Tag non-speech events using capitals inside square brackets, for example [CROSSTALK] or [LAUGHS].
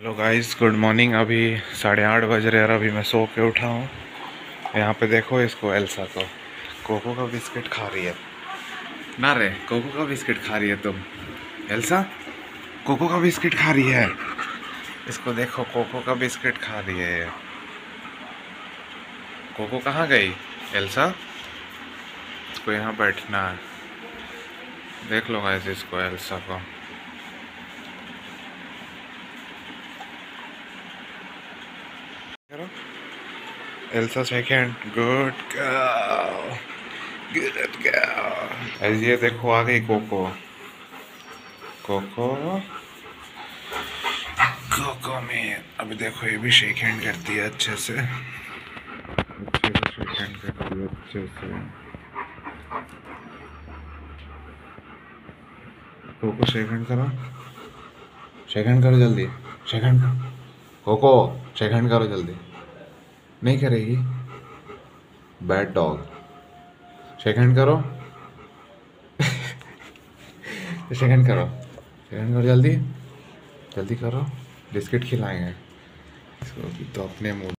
Hello guys good morning अभी साढ़े आठ बज रहे और अभी मैं सो के उठा हूँ। यहाँ पे देखो इसको एल्सा को। कोको का बिस्किट खा रही है। ना रे कोको का बिस्किट खा रही है तुम। एल्सा कोको का बिस्किट खा रही है। इसको देखो कोको का बिस्किट खा रही है। कोको कहाँ गई? एल्सा इसको यहाँ बैठना है। देख लो गाइस इसको एल्सा को। Elsa second. Good girl. Good girl. ये देखो आ गई कोको कोको कोको में अभी देखो ये भी शेक हैंड करती है अच्छे से। अच्छे से शेक हैंड करती है अच्छे से। कोको शेक हैंड करो। शेक हैंड करो जल्दी। शेक हैंड करो। कोको चेक हैंड करो जल्दी। नहीं करेगी। बैड डॉग सेकंड करो। [LAUGHS] सेकंड करो। सेकंड करो जल्दी। जल्दी करो। बिस्किट खिलाएँगे। तो अपने मुँह